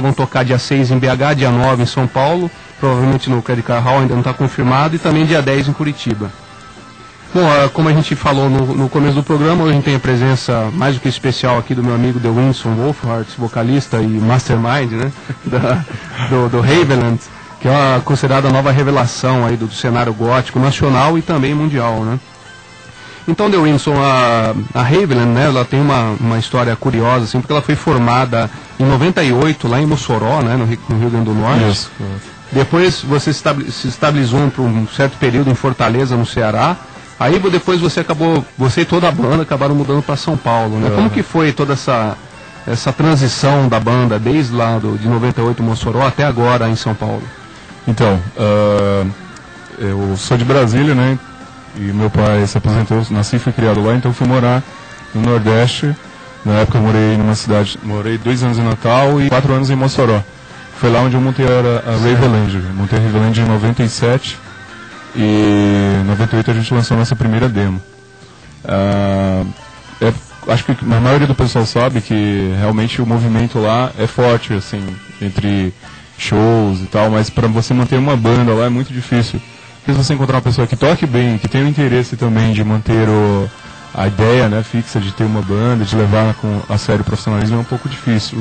vão tocar dia 6 em BH, dia 9 em São Paulo, provavelmente no Credit Card Hall, ainda não está confirmado, e também dia 10 em Curitiba. Bom, ah, como a gente falou no, no começo do programa, hoje a gente tem a presença mais do que especial aqui do meu amigo The Winston Wolfhard, vocalista e mastermind né, da, do, do que é uma, considerada a nova revelação aí do, do cenário gótico nacional e também mundial. Né? Então, The Winston, a, a Haveland, né, ela tem uma, uma história curiosa, assim, porque ela foi formada em 98 lá em Mossoró, né, no, Rio- no Rio Grande do Norte. Isso. Depois você se estabilizou por um certo período em Fortaleza, no Ceará. Aí depois você acabou, você e toda a banda acabaram mudando para São Paulo, né? Como que foi toda essa essa transição da banda desde lá do, de 98 Mossoró até agora em São Paulo? Então, ah, eu sou de Brasília, né? E meu pai se aposentou, nasci e fui criado lá, então fui morar no Nordeste. Na época eu morei numa cidade, morei dois anos em Natal e quatro anos em Mossoró. Foi lá onde eu montei a, a Raveland. Montei a Raveland em 97 e em 98 a gente lançou a nossa primeira demo. Ah, é- acho que a maioria do pessoal sabe que realmente o movimento lá é forte, assim, entre shows e tal, mas para você manter uma banda lá é muito difícil. Porque se você encontrar uma pessoa que toque bem, que tem o interesse também de manter o, a ideia né, fixa de ter uma banda, de levar com, a sério o profissionalismo, é um pouco difícil.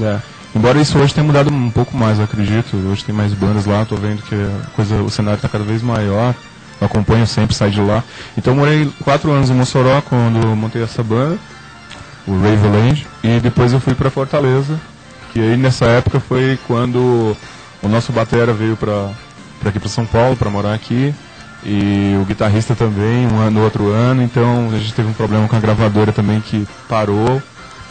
Embora isso hoje tenha mudado um pouco mais, eu acredito. Hoje tem mais bandas lá, tô vendo que coisa, o cenário está cada vez maior. Eu acompanho sempre, saio de lá. Então eu morei quatro anos em Mossoró quando montei essa banda, o Raveland, e depois eu fui para Fortaleza, que aí nessa época foi quando o nosso batera veio para aqui para São Paulo para morar aqui e o guitarrista também um ano outro ano então a gente teve um problema com a gravadora também que parou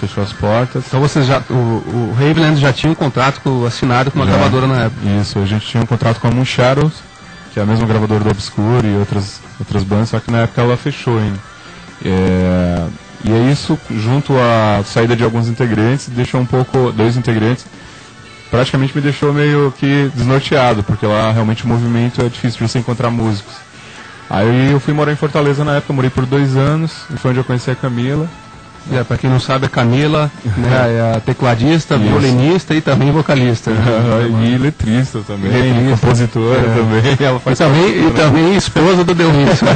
fechou as portas Então vocês já, o, o Raveland já tinha um contrato com- assinado com uma Já. gravadora na época. Isso, a gente tinha um contrato com a Moon Shadows, que é a mesma gravadora do Obscure e outras, outras bandas, só que na época ela fechou ainda. É, e é isso, junto à saída de alguns integrantes, deixou um pouco, dois integrantes, praticamente me deixou meio que desnorteado, porque lá realmente o movimento é difícil de você encontrar músicos. Aí eu fui morar em Fortaleza na época, morei por dois anos, e foi onde eu conheci a Camila. É, para quem não sabe, a Camila né, é a tecladista, Isso. violinista e também vocalista. né? e letrista também, Letrista. compositora É. também. Ela E faz também, e tudo, né? também esposa do Winston.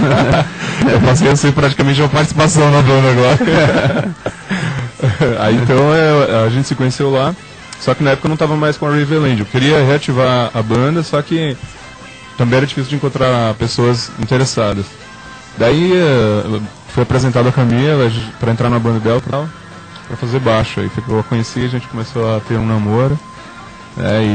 Eu passei a ser praticamente uma participação na banda agora. Aí então é, a gente se conheceu lá, só que na época eu não estava mais com a Raveland. Eu queria reativar a banda, só que também era difícil de encontrar pessoas interessadas. Daí eh, foi apresentado a Camila para entrar na banda dela pra, pra fazer baixo. Aí ficou, eu conheci, a gente começou a ter um namoro. né,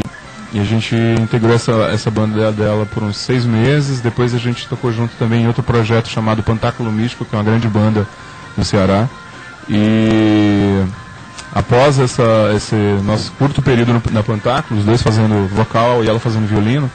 e, e a gente integrou essa, essa banda dela por uns seis meses. Depois a gente tocou junto também em outro projeto chamado Pantáculo Místico, que é uma grande banda no Ceará. E após essa, esse nosso curto período no- na Pantáculo, os dois fazendo vocal e ela fazendo violino,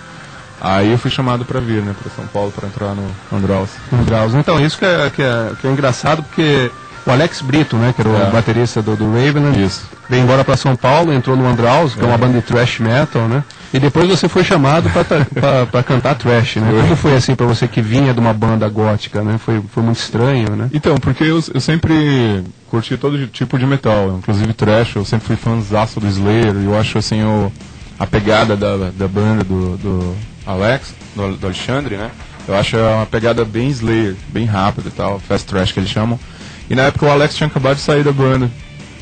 aí eu fui chamado para vir, né, para São Paulo, para entrar no Andraus. Drauzio. Então, isso que é, que, é, que é engraçado, porque o Alex Brito, né, que era o É. baterista do, do Ravenland, Isso. veio embora para São Paulo, entrou no Andraus, que é. uma banda de thrash metal, né? E depois você foi chamado para cantar thrash, né? Como foi assim para você que vinha de uma banda gótica, né? Foi, foi muito estranho, né? Então, porque eu, eu sempre curti todo tipo de metal, inclusive trash, eu sempre fui fãzaço do Slayer, e eu acho assim o, a pegada da, da banda do, do Alex, do, do Alexandre, né? Eu acho uma pegada bem Slayer, bem rápida e tal, fast trash que eles chamam. E na época o Alex tinha acabado de sair da banda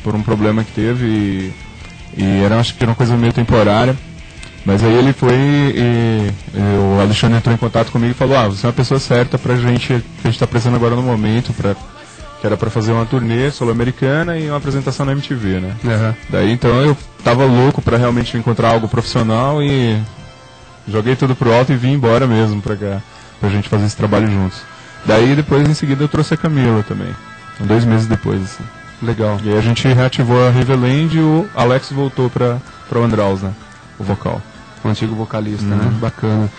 por um problema que teve e, e era, acho que era uma coisa meio temporária. Mas aí ele foi e, e o Alexandre entrou em contato comigo e falou, ah, você é uma pessoa certa pra gente, que a gente tá precisando agora no momento, pra, que era pra fazer uma turnê sul-americana e uma apresentação na MTV, né? Aham. Daí então eu tava louco pra realmente encontrar algo profissional e joguei tudo pro alto e vim embora mesmo pra cá, pra gente fazer esse trabalho juntos. Daí depois em seguida eu trouxe a Camila também, dois meses depois, assim. Legal. E aí a gente reativou a Riverland e o Alex voltou pra, pra o Andraus, né? O vocal. O antigo vocalista, Uhum. né? Bacana.